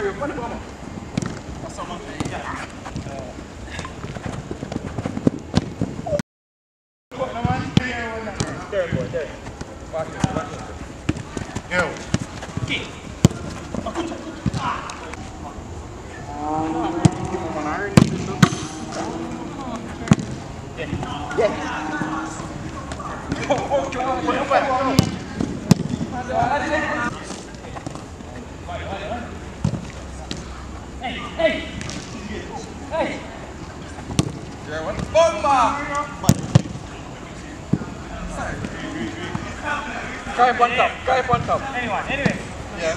Mario, pane mama. Passa a Go. aí, cara. Yeah. Hey! Hey! Gerwin, bomba! Try one top, try one top. Anyone, anyway. Yeah.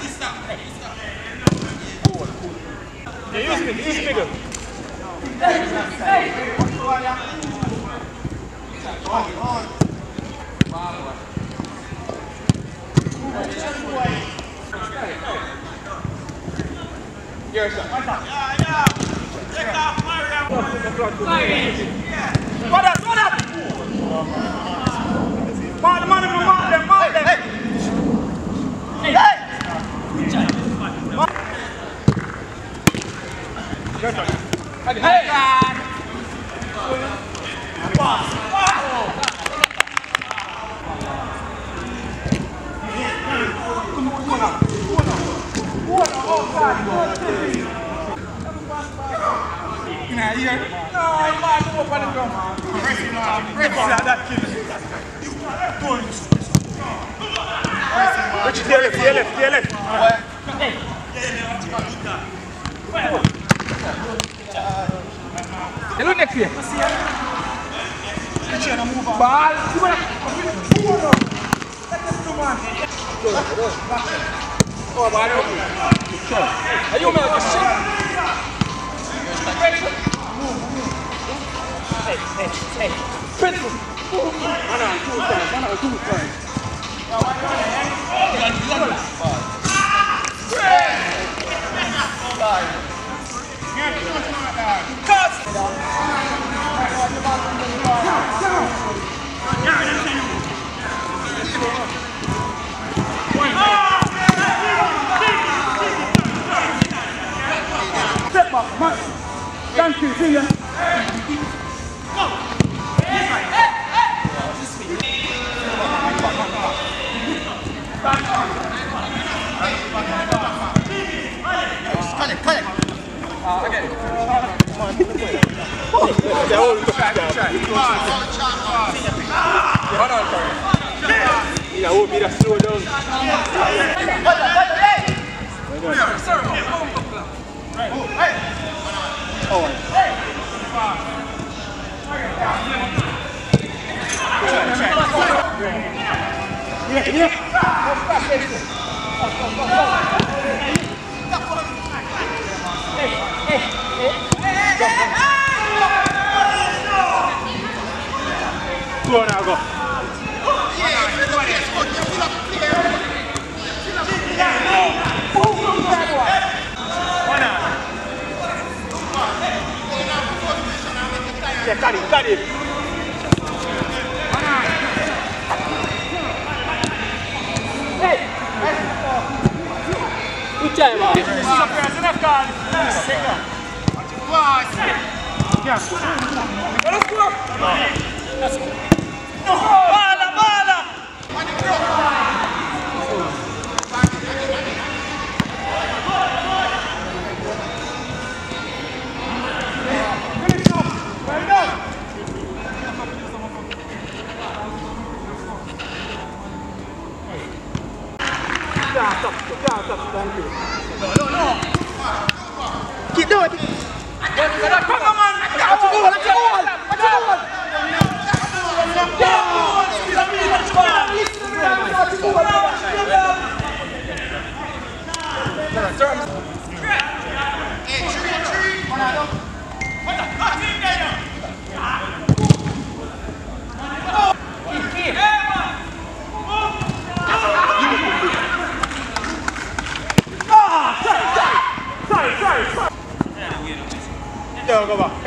Cool, cool. Yeah, use bigger, use bigger. Hey! Hey! Oh, oh. Wow. Garrison. Yeah, Hey! Hey! Hey! Hey! I hear. No, he might go up on the ground. Press him out. Press him out. That kid. You can't do it. Which is left, here left, here left. Hey. Hello, next year. Ball. Oh, ball. Are you mad? Ready? Thank you, see ya. Mira, mira, slow down. Oh, yeah, yeah. Buonago. Cari, cari. Cioè, ma... Scusa, ne a carico. Sega. Quasi. Thank you. No, no, no. Keep doing it. Come on, man. Let's go, let's go, let's go. Let's go. Let's go.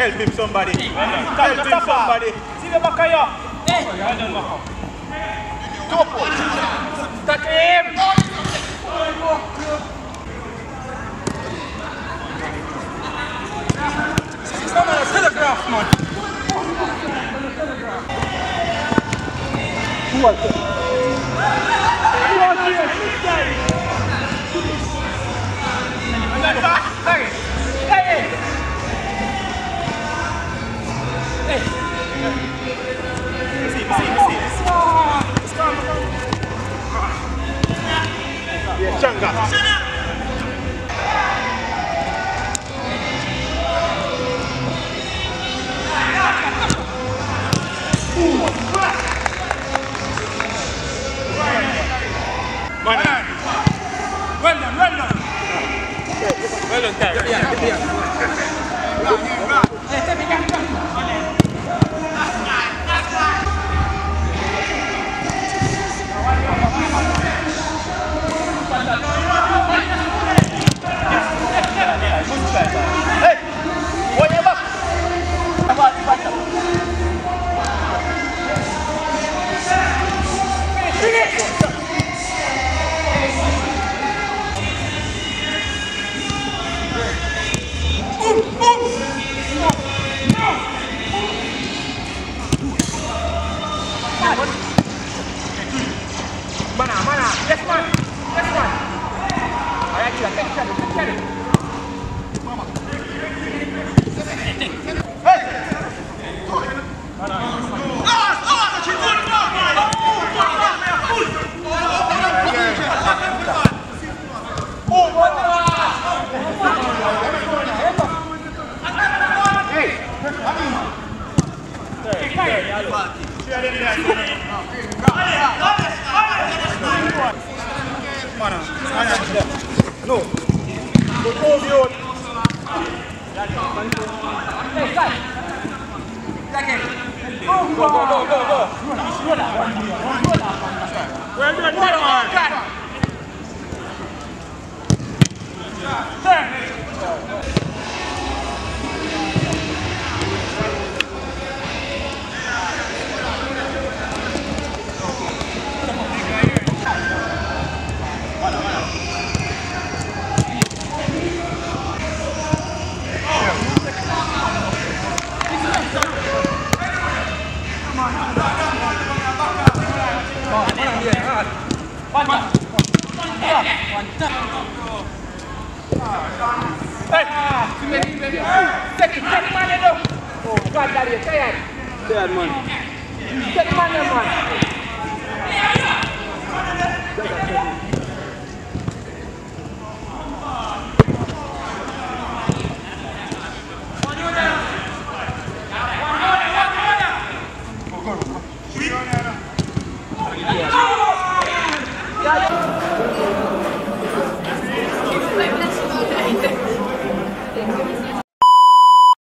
Help him somebody. Help him somebody. See the back of you. Hey. Top up. Take him. Come on, telegraph, man. Who was it? Who was it? Hey! Well done, well done. Well done, Terry. No. Go, go, go, go, go. Where are you? Where are you? Turn. Seti, seti mane do. Oh, God, that is tired. Tired, man. Seti mane, man.